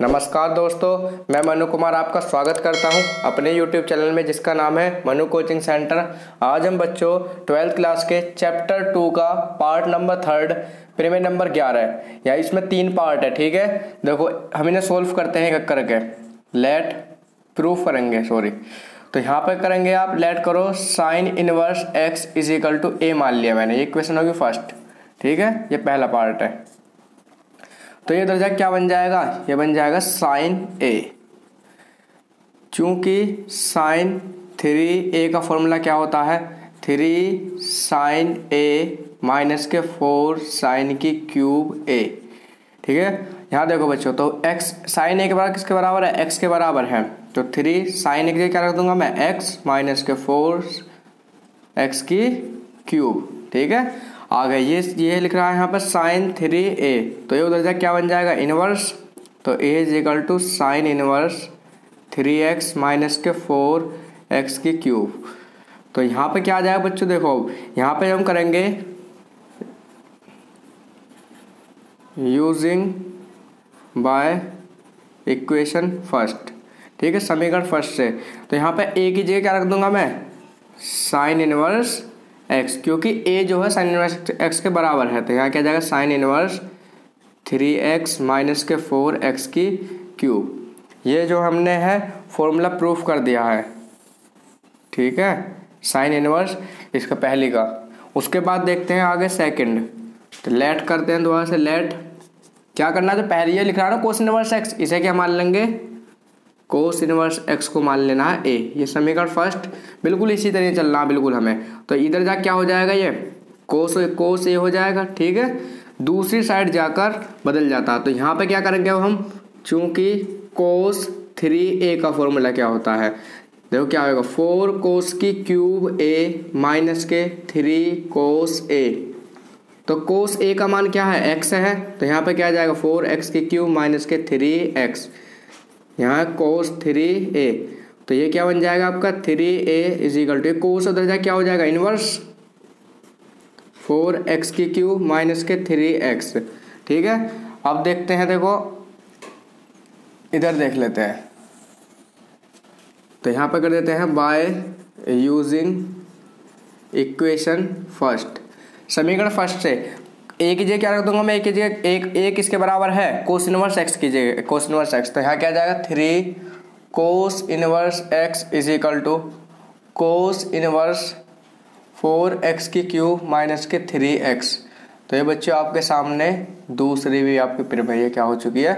नमस्कार दोस्तों, मैं मनु कुमार आपका स्वागत करता हूँ अपने YouTube चैनल में जिसका नाम है मनु कोचिंग सेंटर। आज हम बच्चों ट्वेल्थ क्लास के चैप्टर टू का part number third, premier number ग्यारह या इसमें तीन पार्ट है, ठीक है? देखो, हम इन्हें सोल्व करते हैं करके। लेट प्रूफ करेंगे सॉरी तो यहाँ पर करेंगे आप लेट करो sine inverse x is to A मान लिया मैंने। ये क्वेश्चन होगी फ़र्स्ट ठीक है? ये पहला पार्ट है। तो ये दर्जा क्या बन जाएगा? ये बन जाएगा साइन ए चूँकि साइन थ्री ए का फॉर्मूला क्या होता है? थ्री साइन ए माइनस के फोर साइन की क्यूब ए ठीक है? यहाँ देखो बच्चों तो x साइन ए के बराबर किसके बराबर है? x के बराबर है। तो थ्री साइन ए के क्या रख दूँगा मैं? x माइनस के फोर एक्स की क्यूब ठीक है? आ गए। ये ये लिख रहा है यहाँ पर साइन थ्री ए तो ये उधर जाए क्या बन जाएगा? इनवर्स तो A is equal to sine inverse three x minus के फोर एक्स की क्यूब तो यहाँ पे क्या आ जाएगा बच्चों देखो। यहाँ पे हम करेंगे यूजिंग बाय इक्वेशन फ़र्स्ट ठीक है, समीकरण फ़र्स्ट से। तो यहाँ पे ए की जगह क्या रख दूँगा मैं? साइन इनवर्स एक्स क्योंकि ए जो है साइन इनवर्स एक्स के बराबर है तो यहाँ क्या जाएगा? Sine inverse three x minus के फोर एक्स की क्यूब ये जो हमने है फॉर्मूला प्रूफ कर दिया है। ठीक है? साइन इनवर्स इसका पहली का। उसके बाद देखते हैं आगे सेकंड तो लेट करते हैं दोबारा से लेट क्या करना है? तो पहले ये लिख रहा है ना कोस इनवर्स एक्स इसे क्या मान लेंगे? कोस इनवर्स एक्स को मान लेना है ए ये समीकरण फ़र्स्ट बिल्कुल इसी तरह चलना है बिल्कुल हमें। तो इधर जा क्या हो जाएगा ये? कोस कोस ए हो जाएगा, ठीक है? दूसरी साइड जाकर बदल जाता। है तो यहाँ पे क्या करेंगे हम? चूँकि कोस थ्री ए का फॉर्मूला क्या होता है? देखो क्या होगा फोर कोस की क्यूब ए माइनस के थ्री कोस ए तो कोस ए का मान क्या है? एक्स है। तो यहाँ पे क्या जाएगा? फोर एक्स की क्यूब माइनस के थ्री एक्स यहाँ कोस थ्री ए तो ये क्या बन जाएगा आपका? Three a is equal to cos जाए क्या हो जाएगा? इनवर्स फोर एक्स की क्यू माइनस के थ्री एक्स ठीक है? अब देखते हैं, देखो, इधर देख लेते हैं। तो यहाँ पर कर देते हैं बाय यूजिंग इक्वेशन फ़र्स्ट समीकरण फ़र्स्ट से ए की जगह क्या रख दूँगा मैं? ए की जगह, एक ए किसके बराबर है। कोस इनवर्स एक्स की जगह कोस इनवर्स एक्स तो यहाँ क्या जाएगा? Three cos inverse x is equal to cos inverse four x की क्यू माइनस के थ्री एक्स तो ये बच्चों आपके सामने दूसरी भी आपकी प्रिपेयर क्या हो चुकी है?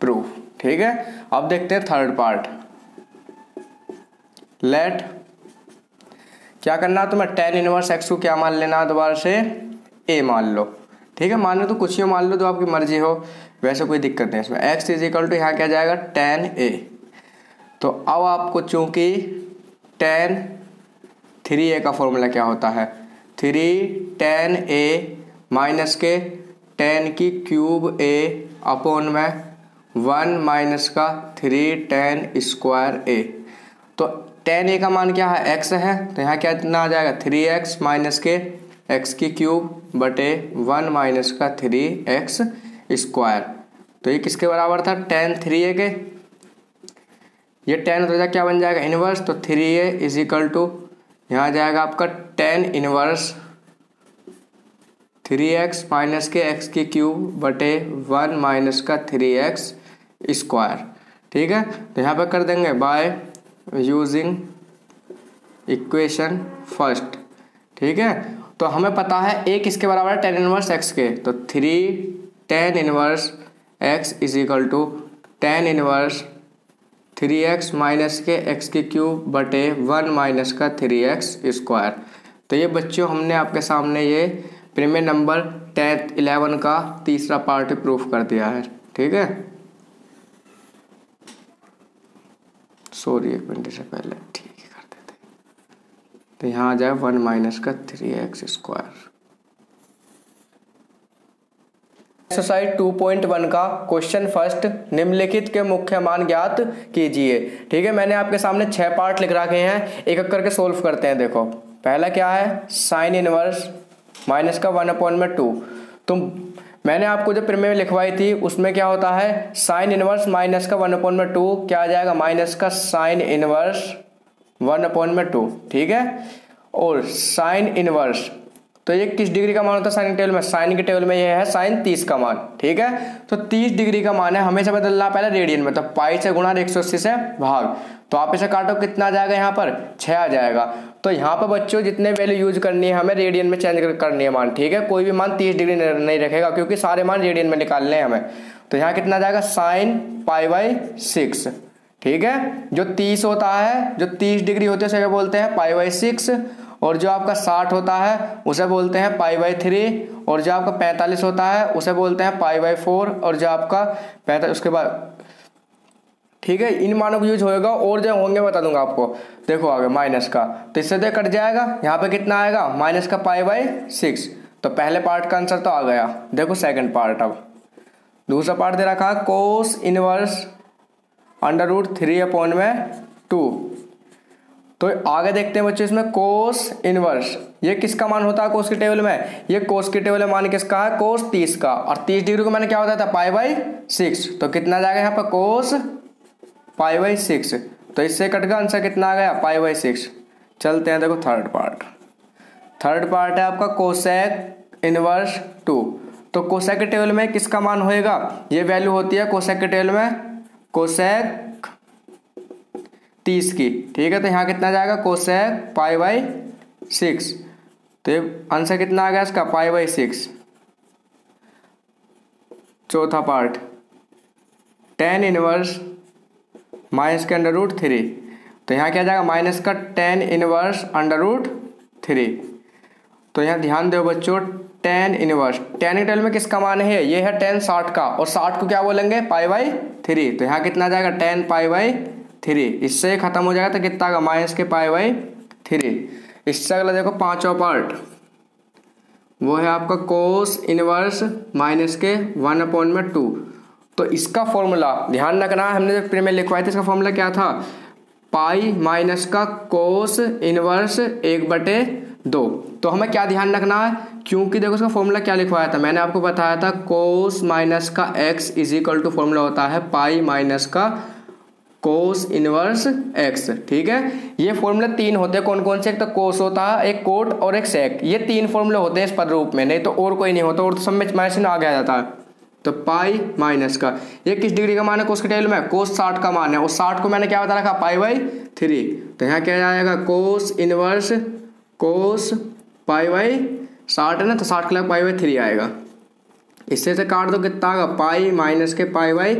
प्रूफ ठीक है? अब देखते हैं थर्ड पार्ट लेट क्या करना तुम्हें? टेन इनवर्स एक्स को क्या मान लेना दोबारा से? ए मान लो। ठीक है, मान लो तो कुछ ही मान लो तो आपकी मर्ज़ी हो, वैसे कोई दिक्कत नहीं इसमें एक्स इज़ इक्वल टू यहाँ क्या जाएगा? टेन ए तो अब आपको चूँकि टेन थ्री ए का फॉर्मूला क्या होता है? थ्री टेन ए माइनस के टेन की क्यूब ए अपॉन में वन माइनस का थ्री टेन स्क्वायर ए तो टेन ए का मान क्या है? एक्स है तो यहाँ क्या इतना आ जाएगा? थ्री एक्स माइनस के एक्स की क्यूब बटे वन माइनस का थ्री एक्स स्क्वायर। तो ये किसके बराबर था? टेन थ्री ए के। ये टेन जाए क्या बन जाएगा? इनवर्स तो three a is equal to, यहाँ जाएगा आपका tan inverse three x minus के एक्स की क्यूब बटे वन माइनस का थ्री एक्स स्क्वायर। ठीक है? तो यहाँ पे कर देंगे बाय यूजिंग इक्वेशन फ़र्स्ट। ठीक है? तो हमें पता है ए किसके बराबर है टेन इनवर्स एक्स के। तो three tan inverse x is equal to tan inverse three x minus के एक्स के क्यूब बटे वन माइनस का थ्री एक्स स्क्वायर तो ये बच्चों, हमने आपके सामने ये प्रीमियर नंबर टेंथ इलेवन का तीसरा पार्ट प्रूफ कर दिया है। ठीक है? सॉरी एक मिनट से पहले। ठीक। तो यहाँ आ जाए वन माइनस का थ्री एक्स स्क्वायर। एक्सरसाइज 2.1 का क्वेश्चन फ़र्स्ट निम्नलिखित के मुख्य मान ज्ञात कीजिए। ठीक है, मैंने आपके सामने छह पार्ट लिख रखे हैं, एक एक करके सोल्व करते हैं, देखो। पहला क्या है? साइन इनवर्स माइनस का वन अपॉइंट में टू तुम, मैंने आपको जो प्रीमियम लिखवाई थी, उसमें क्या होता है? साइन इनवर्स माइनस का वन अपॉइंट में टू क्या आ जाएगा? माइनस का साइन इनवर्स वन अपॉइंट में टू, ठीक है? और साइन इनवर्स तो ये किस डिग्री का मान होता है साइन के टेबल में। साइन के टेबल में ये है साइन तीस का मान, ठीक है? तो तीस डिग्री का मान है, हमेशा बदलना पहले रेडियन में तो पाई से गुणा एक सौ अस्सी से भाग। तो आप इसे काटो, कितना आ जाएगा यहाँ पर? छः आ जाएगा। तो यहाँ पर बच्चों, जितने वैल्यू यूज़ करनी है, हमें रेडियन में चेंज करनी है मान, ठीक है? कोई भी मान तीस डिग्री नहीं रखेगा, क्योंकि सारे मान रेडियन में निकालने हैं हमें। तो यहाँ कितना जाएगा? साइन पाई बाई सिक्स ठीक है? जो तीस होता है, जो तीस डिग्री होते हैं, उसे बोलते हैं? Pi by six. और जो आपका साठ होता है, उसे बोलते हैं पाई बाई थ्री। और जो आपका पैंतालीस होता है, उसे बोलते हैं पाई बाई फोर। और जो आपका पैंतालीस, उसके बाद ठीक है? इन मानों को यूज़ होएगा। और जो होंगे, बता दूँगा आपको। देखो आगे माइनस का। तो इससे देख कट जाएगा। यहाँ पे कितना आएगा? माइनस का पाई बाई सिक्स। तो पहले पार्ट का आंसर तो आ गया। देखो सेकंड पार्ट अब। दूसरा पार्ट दे रखा cos inverse under root three upon में टू तो आगे देखते हैं बच्चों इसमें कोस इनवर्स ये किसका मान होता है? कोस के टेबल में. ये कोस के टेबल में मान किसका है? कोस तीस का. और तीस डिग्री को मैंने क्या होता था? पाई बाई सिक्स तो कितना जाएगा यहाँ पर? कोस पाई बाई सिक्स तो इससे कट का आंसर कितना आ गया? पाई बाई सिक्स चलते हैं देखो थर्ड पार्ट थर्ड पार्ट है आपका कोसेक इनवर्स टू तो कोसेक के टेबल में किसका मान होएगा? ये वैल्यू होती है कोसेक टेबल में कोसेक तीस की। ठीक है तो यहाँ कितना जाएगा? कोसेक पाई बाई सिक्स तो आंसर कितना आ गया इसका? पाई बाई सिक्स चौथा पार्ट टेन इनवर्स माइनस के अंडर रूट थ्री तो यहाँ क्या जाएगा? माइनस का tan inverse under root three तो यहाँ ध्यान दो बच्चों टेन इनवर्स टेन इंटल में किसका मान है? ये है टेन साठ का। और साठ को क्या बोलेंगे? पाई बाई थ्री तो यहाँ कितना जाएगा? टेन पाई बाई थ्री इससे खत्म हो जाएगा तो कितना का माइनस के पाई बाई थ्री इससे अगला देखो, पांचवा पार्ट वो है आपका कोस इनवर्स माइनस के वन अपॉइंट में टू तो इसका फॉर्मूला ध्यान रखना, हमने जब में लिखवाया था, इसका फॉर्मूला क्या था? पाई माइनस का कोस इनवर्स एक बटे दो। तो हमें क्या ध्यान रखना है? क्योंकि देखो इसका फॉर्मूला क्या लिखवाया था? मैंने आपको बताया था कोस माइनस का x is equal to formula होता है पाई माइनस का कोस इनवर्स एक्स ठीक है? ये फॉर्मूले तीन होते हैं। कौन कौन से? एक तो कोस होता है, एक कोट और एक सेक ये तीन फॉर्मूले होते हैं इस पद रूप में, नहीं तो और कोई नहीं होता और तो सब में माइनस आगे आ जाता है। तो पाई माइनस का। ये किस डिग्री का मान है? कोस के टेबल में। कोस साठ का मान है। और साठ को मैंने क्या बता रखा पाई बाई थ्री तो यहाँ क्या जाएगा? Cos inverse cos pi by साठ है ना तो साठ के लिए पाई बाई थ्री आएगा। इससे से काट दो, कितना आएगा? पाई माइनस के पाई बाई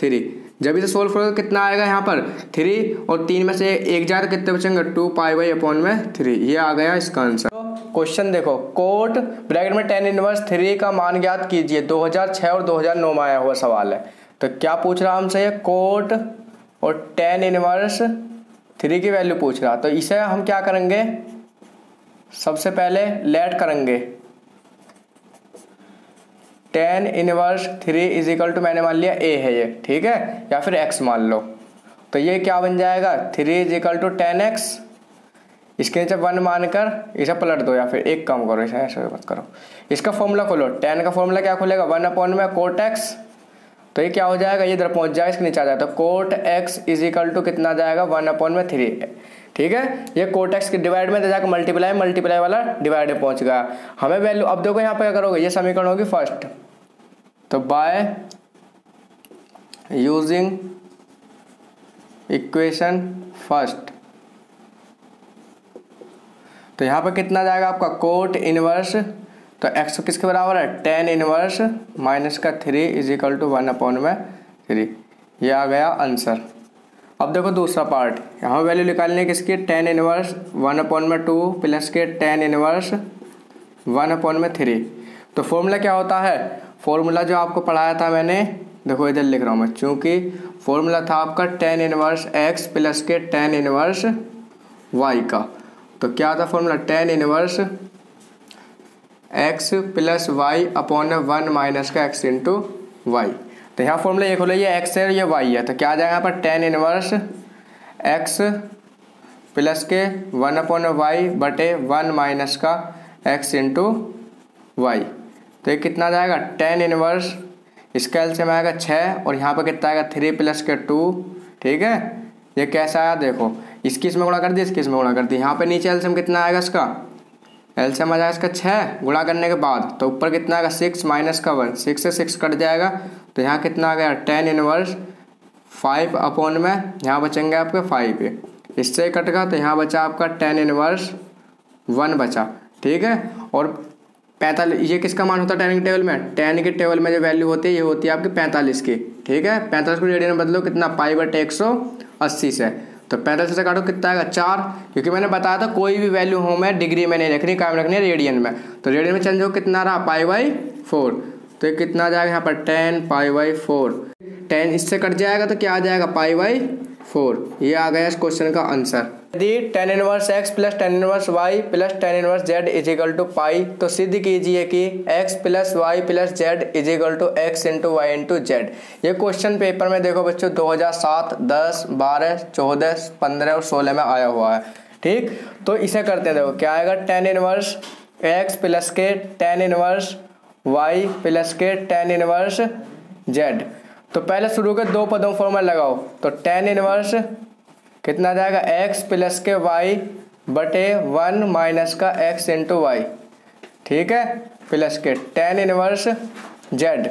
थ्री जब इसे सोल्व करोगे, कितना आएगा यहाँ पर? थ्री और तीन में से एक जाए तो कितने बचेंगे? टू पाई बाई अपॉन में थ्री ये आ गया इसका आंसर क्वेश्चन देखो। कोट ब्रैकेट में टेन इनवर्स थ्री का मान ज्ञात कीजिए। 2006 और 2009 में आया हुआ सवाल है। तो क्या पूछ रहा हमसे ये? कोट और टेन इनवर्स थ्री की वैल्यू पूछ रहा। तो इसे हम क्या करेंगे? सबसे पहले लेट करेंगे। Tan inverse three is equal to मैंने मान लिया ए है ये, ठीक है? या फिर एक्स मान लो। तो ये क्या बन जाएगा? Three is equal to tan x इसके नीचे वन मानकर इसे पलट दो या फिर एक कम करो, इसे ऐसे मत करो। इसका फॉर्मूला खोलो। टेन का फॉर्मूला क्या खोलेगा? वन अपॉन में कोट एक्स तो ये क्या हो जाएगा? ये इधर पहुँच जाएगा, इसके नीचे आ जाए तो cot x is equal to कितना जाएगा? वन अपॉन में थ्री ठीक है? ये कोट एक्स के डिवाइड में जाकर मल्टीप्लाई मल्टीप्लाई वाला डिवाइड में पहुँच गया। हमें वैल्यू अब देखो यहाँ पे क्या करोगे? ये समीकरण होगी फ़र्स्ट तो बाय यूजिंग इक्वेशन फ़र्स्ट तो यहाँ पर कितना जाएगा आपका? कोट इनवर्स तो एक्स किसके बराबर है? टेन इनवर्स माइनस का three is equal to one upon में थ्री ये आ गया आंसर अब देखो दूसरा पार्ट यहाँ वैल्यू निकालने किसकी? टेन इनवर्स वन अपॉन में टू प्लस के टेन इनवर्स वन अपॉन में थ्री तो फॉर्मूला क्या होता है? फॉर्मूला जो आपको पढ़ाया था मैंने, देखो इधर लिख रहा हूँ मैं, चूँकि फॉर्मूला था आपका टेन इनवर्स एक्स प्लस के टेन इनवर्स वाई का. तो क्या था formula tan inverse x plus y upon one minus का एक्स इंटू वाई तो यहाँ फॉर्मूला ये खोलो ये एक्स है ये वाई है। तो क्या आ जाएगा यहाँ पर टेन इनवर्स एक्स प्लस के वन अपॉन वाई बटे वन माइनस का एक्स इंटू वाई तो ये कितना जाएगा? टेन इनवर्स इसका एल्सियम आएगा छः और यहाँ पर कितना आएगा? थ्री प्लस के टू ठीक है? ये कैसा आया? देखो, इसकी इसमें गुणा कर दी, इसकी इसमें गुणा कर दी। यहाँ पे नीचे एल्सियम कितना आएगा इसका? एल्सियम आ जाएगा इसका छः गुणा करने के बाद तो ऊपर कितना आएगा? सिक्स माइनस का वन सिक्स से सिक्स कट जाएगा तो यहाँ कितना आ गया? टेन इनवर्स फाइव अपॉन में यहाँ बचेंगे आपके फाइव इससे कट गया तो यहाँ बचा आपका टेन इनवर्स वन बचा, ठीक है? और पैंतालीस, ये किसका मान होता है टेन के टेबल में? टेन के टेबल में जो वैल्यू होती है, ये होती है आपकी पैंतालीस की, ठीक है? पैंतालीस को रेडियन बदलो, कितना? पाई बटे एक सौ अस्सी से। तो पैंतालीस से काटो, कितना आएगा? चार। क्योंकि मैंने बताया था कोई भी वैल्यू हो मैं डिग्री में नहीं रखनी कायम रखनी रेडियन में। तो रेडियन में चेंज हो, कितना रहा? पाई बाई फोर तो ये कितना जाएगा यहाँ पर? Tan pi by four tan इससे कट जाएगा तो क्या आ जाएगा? Pi by four. ये आ गया इस क्वेश्चन का आंसर यदि tan inverse x plus tan inverse y plus tan inverse z is equal to pi तो सिद्ध कीजिए कि x plus y plus z is equal to x into y into z ये क्वेश्चन पेपर में देखो बच्चों 2007, 10, 12, 14, 15 और 16 में आया हुआ है। ठीक? तो इसे करते देखो क्या आएगा? टेन इनवर्स एक्स प्लस के टेन इनवर्स वाई प्लस के टेन इनवर्स जेड तो पहले शुरू के दो पदों फॉर्मूला लगाओ। तो टेन इनवर्स कितना जाएगा? एक्स प्लस के वाई बटे वन माइनस का एक्स इंटू वाई ठीक है? प्लस के टेन इनवर्स जेड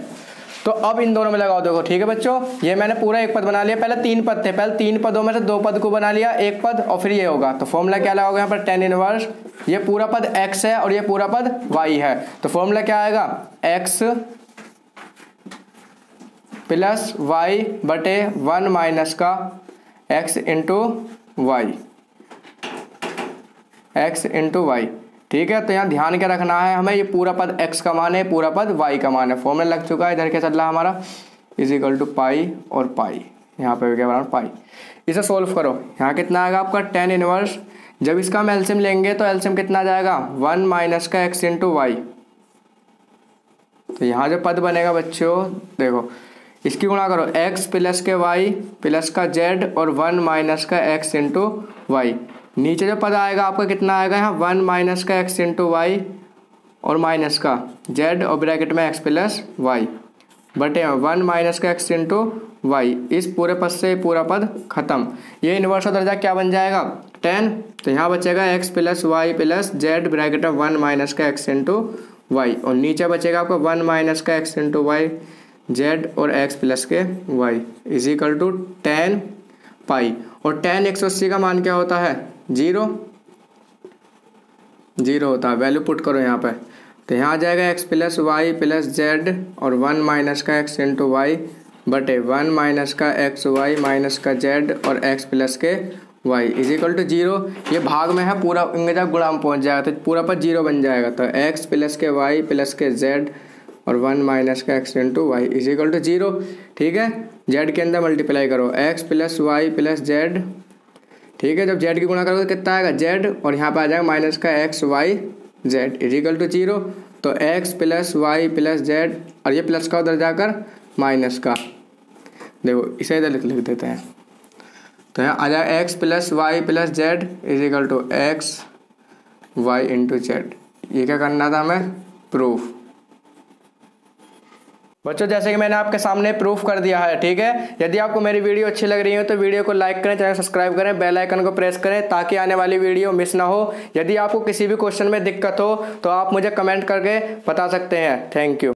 तो अब इन दोनों में लगाओ, देखो, ठीक है बच्चों? ये मैंने पूरा एक पद बना लिया। पहले तीन पद थे। पहले तीन पदों में से दो पद को बना लिया, एक पद, और फिर ये होगा। तो फॉर्मूला क्या लगाओगे यहाँ पर? टेन इनवर्स ये पूरा पद एक्स है और ये पूरा पद वाई है। तो फॉर्मूला क्या आएगा? एक्स प्लस वाई बटे वन माइनस का x into y. X into y. ठीक है तो यहाँ ध्यान क्या रखना है हमें, ये पूरा पद x का मान है, पूरा पद y का मान है। फॉर्मूला लग चुका है, इधर क्या चल रहा है हमारा? इज़ इक्वल टू पाई और पाई। यहाँ पे क्या बना पाई। इसे सोल्व करो। यहाँ कितना आएगा आपका? Tan inverse. जब इसका हम एल्सियम लेंगे तो एल्सियम कितना जाएगा? वन माइनस का एक्स इंटू वाई। तो यहाँ जो पद बनेगा बच्चों, देखो इसकी गुणा करो, x प्लस के y प्लस का z और वन माइनस का x इंटू वाई नीचे जो पद आएगा, आपका कितना आएगा यहाँ? वन माइनस का x इंटू वाई और माइनस का। z और ब्रैकेट में x प्लस वाई बटे वन माइनस का x इंटू वाई इस पूरे पद से पूरा पद खत्म। ये इन्वर्स दर्जा क्या बन जाएगा? टेन तो यहाँ बचेगा x plus y plus z bracket में वन माइनस का x इंटू वाई और नीचे बचेगा आपका वन माइनस का x इंटू वाई जेड और एक्स प्लस के y is equal to tan pi और टेन एक सौ अस्सी का मान क्या होता है? ज़ीरो ज़ीरो होता है। वैल्यू पुट करो यहाँ पे। तो यहाँ आ जाएगा x plus y plus z और वन माइनस का एक्स इंटू वाई बटे वन माइनस का एक्स वाई माइनस का जेड और एक्स प्लस के y is equal to zero ये भाग में है, पूरा जब गुणा में पहुँच जाएगा। तो पूरा पर ज़ीरो बन जाएगा। तो एक्स प्लस के वाई प्लस के जेड और वन माइनस का x into y is equal to zero. ठीक है? जेड के अंदर मल्टीप्लाई करो। X plus y plus z ठीक है? जब जेड की गुणा करोगे तो कितना आएगा? जेड और यहाँ पर आ जाएगा माइनस का x y z is equal to zero तो x plus y plus z और ये प्लस का उधर जाकर माइनस का। देखो, इसे इधर लिख लिख देते हैं। तो यहाँ आ जाएगा x plus y plus z is equal to x y into z ये क्या करना था हमें? प्रूफ बच्चों, जैसे कि मैंने आपके सामने प्रूफ कर दिया है, ठीक है? यदि आपको मेरी वीडियो अच्छी लग रही है तो वीडियो को लाइक करें, चैनल सब्सक्राइब करें बेल आइकन को प्रेस करें, ताकि आने वाली वीडियो मिस ना हो। यदि आपको किसी भी क्वेश्चन में दिक्कत हो तो आप मुझे कमेंट करके बता सकते हैं। Thank you